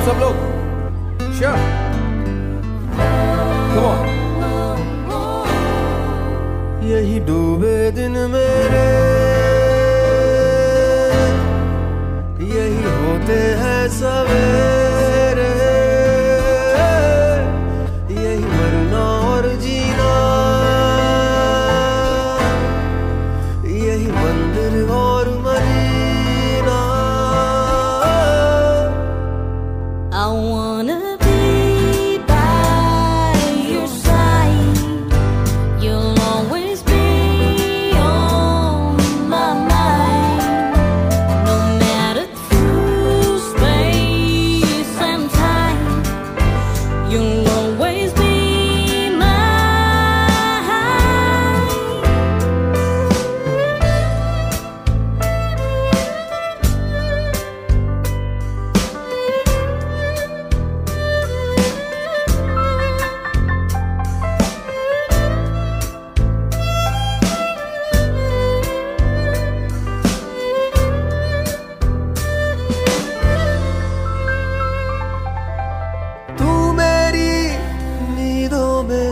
आप सब लोग श्योर कम यही डूबे दिन मेरे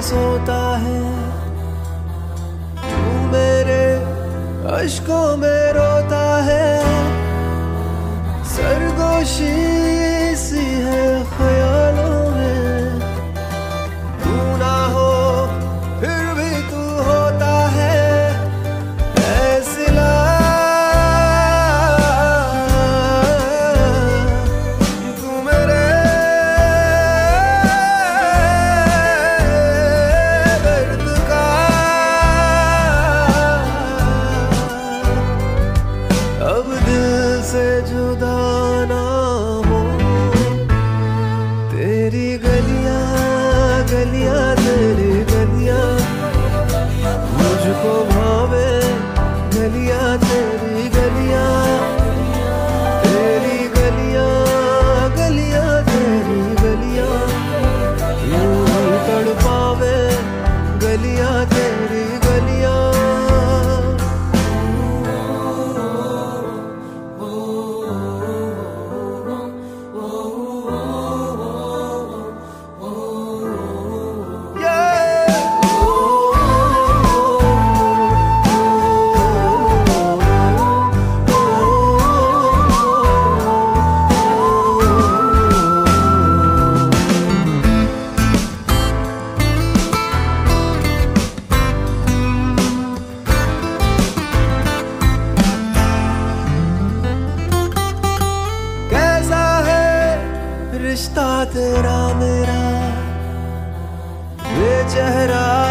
सोता है। तू मेरे अश्कों में रोता है। सरगोशी रिश्ता तेरा मेरा। ये चेहरा